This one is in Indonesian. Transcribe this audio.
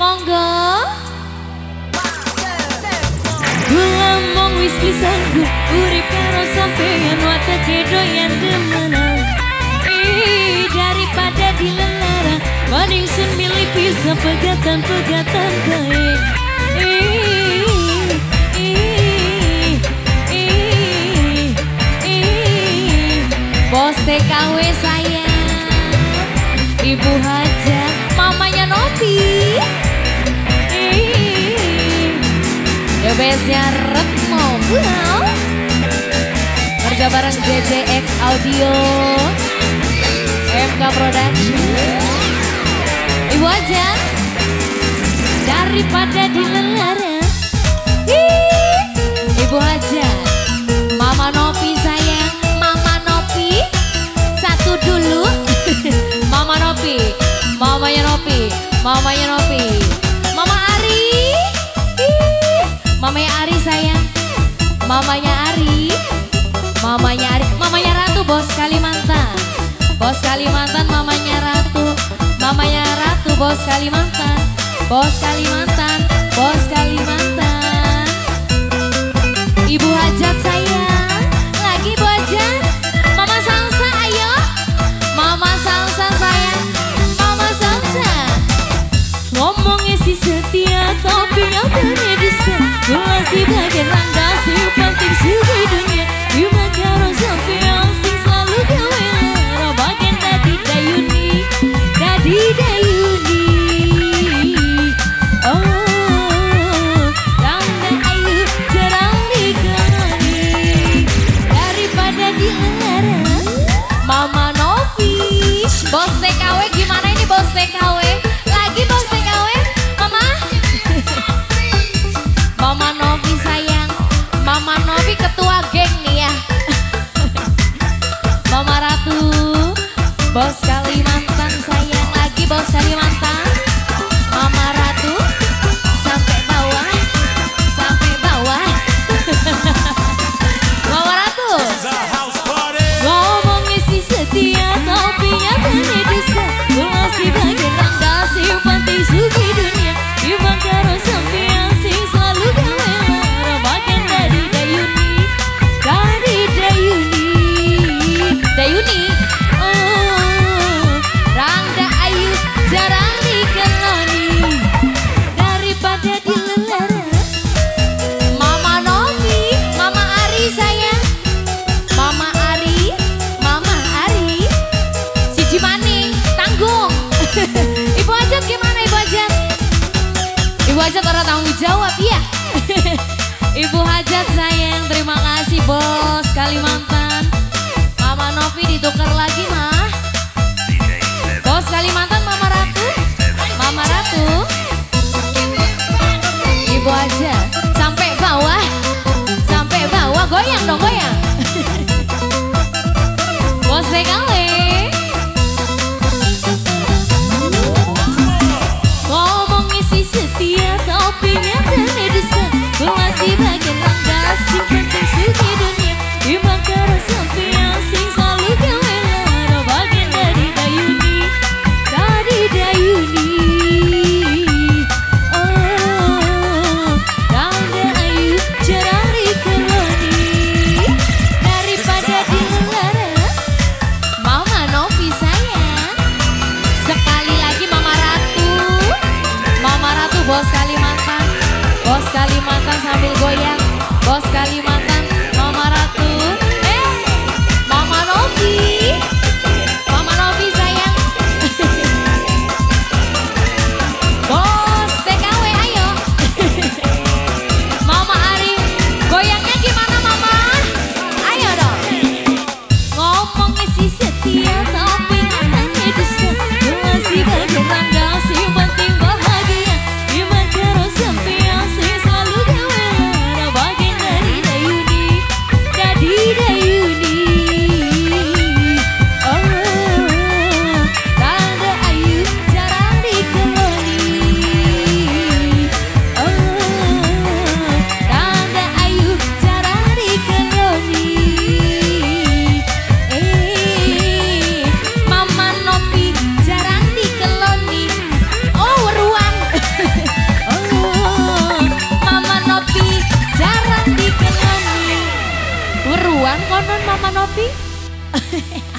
Monggo Gulamong wis sanggup urip karo sampeyan wateke yang temenan. Ih daripada dilelara mending sen milih pisah pegatan-pegatan kae Bos TKW saya Ibu Hajar Mamanya Nopi Bassnya Retno Wow Kerja bareng JJX Audio. MK Production. Ibu aja. Daripada di lelara Ibu aja. Mama Nopi sayang Mama Nopi. Satu dulu. Mama Nopi. Mamanya Nopi. Mamanya Nopi. Mamanya Ari sayang. Mamanya Ari. Mamanya Ari. Mamanya Ratu bos Kalimantan. Bos Kalimantan mamanya Ratu. Mamanya Ratu bos Kalimantan. Bos Kalimantan Bos Ini bisa, ulang si bagian langkah si ajak sayang Terima kasih bos. Kalimantan. Mama Novi ditukar lagi mah sambil goyang. Bos Kalimantan konon Mama Novi.